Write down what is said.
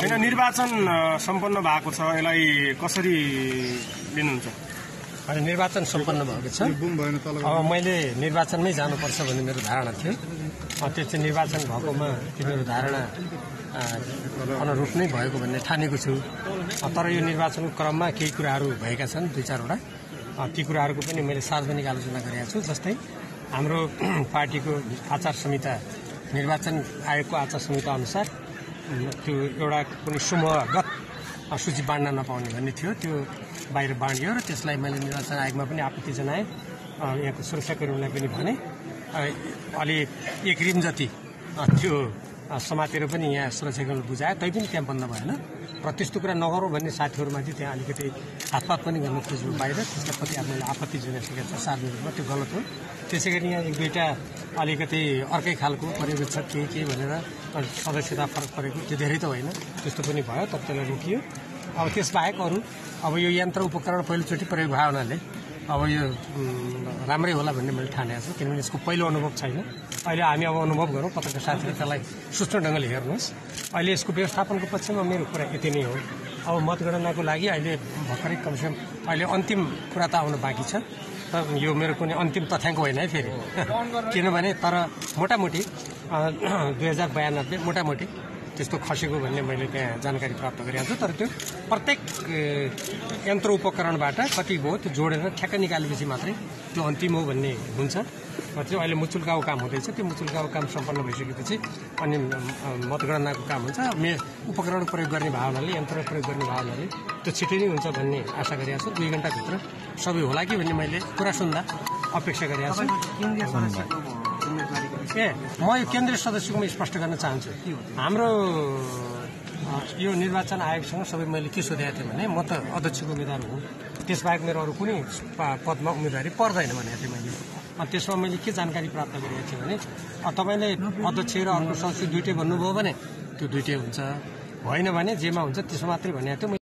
होइन निर्वाचन सम्पन्न भएको छ। यसलाई कसरी लिनुहुन्छ? अनि निर्वाचन सम्पन्न भएको छ। अब मैले निर्वाचनमै जानुपर्छ भन्ने मेरो धारणा थियो। अ, त्यो चाहिँ निर्वाचन भएकोमा त्यो मेरो धारणा अ, अनुरूप नै भएको भन्ने ठानेको छु। तर यो निर्वाचनको क्रममा केही कुराहरू भएका छन् दुई चारवटा। ती कुराहरूको पनि मैले सार्वजनिक आलोचना गरेका छु जस्तै हाम्रो पार्टीको आचार संहिता निर्वाचन आयोगको आचार संहिता अनुसार त्यो एउटा कुनै समूहगत सूची बाँड्न नपाउने भन्ने थियो। त्यो बाहिर बाँडियो र त्यसलाई मैले निर्वाचन आयोगमा पनि आपत्ति जनाएँ। यहाँको सुरक्षाकर्मीलाई पनि भने। अलि एक रिम जति त्यो समातेर पनि यहाँ सुरक्षाकर्मी बुझायो। तै पनि त्यहाँ बन्द भएन। र त्यस्तो कुरा नगरौँ भन्ने साथीहरूमाथि त्यहाँ अलिकति हातपात पनि गर्न खोज्यो बाहिर त्यसका प्रति अब मैले आपत्ति जनाइसकेको छु सार्वजनिकमा त्यो गलत हो। त्यसै गरी यहाँ एक दुईवटा अलिकति अर्कै खालको पर्यवेक्षक के के भनेर सदस्यता फरक परेको त्यो धेरै त होइन। त्यस्तो पनि भयो तर त्यसलाई रोकियो। अब त्यसबाहेक अरू अब यो यन्त्र उपकरण पहिलोचोटि प्रयोग भयो हुनाले अब यो राम्रै होला भन्ने मैले ठानेको छु किनभने यसको पहिलो अनुभव छैन। अहिले हामी अब अनुभव गरौँ पत्रकार साथीहरू त्यसलाई सुष्ट ढङ्गले हेर्नुहोस्। अहिले यसको व्यवस्थापनको पक्षमा मेरो कुरा यति नै हो। अब मतगणनाको लागि अहिले भर्खरै कमसेकम अहिले अन्तिम कुरा त आउनु बाँकी छ। तर यो मेरो कुनै अन्तिम तथ्याङ्क होइन है फेरि। किनभने तर मोटामोटी दुई हजार बयानब्बे मोटामोटी त्यस्तो खसेको भन्ने मैले त्यहाँ जानकारी प्राप्त गरेको छु तर त्यो प्रत्येक यन्त्र उपकरणबाट कति भयो त्यो जोडेर ठ्याक्क निकालेपछि मात्रै त्यो अन्तिम हो भन्ने हुन्छ। र त्यो अहिले मुचुल्काको काम हुँदैछ। त्यो मुचुल्काको काम सम्पन्न भइसकेपछि अनि मतगणनाको काम हुन्छ। मे उपकरण प्रयोग गर्ने भावनाले यन्त्र प्रयोग गर्ने भावनाले त्यो छिटै नै हुन्छ भन्ने आशा गरेको छु दुई घन्टाभित्र सबै होला कि भन्ने मैले कुरा सुन्दा अपेक्षा गरेको छु म यो केन्द्रीय सदस्यको म स्पष्ट गर्न चाहन्छु। हाम्रो यो निर्वाचन आयोगसँग सबै मैले के सोधेको थिएँ भने म त अध्यक्षको उम्मेद्वार हुँ। त्यसबाहेक मेरो अरू कुनै पदमा उम्मेदवारी पर्दैन भनेको थिएँ मैले। अनि त्यसमा मैले के जानकारी प्राप्त गरेको थिएँ भने तपाईँले अध्यक्ष र अर्को सदस्य दुइटै भन्नुभयो भने त्यो दुइटै हुन्छ। होइन भने जेमा हुन्छ त्यसमा मात्रै भनेको थियो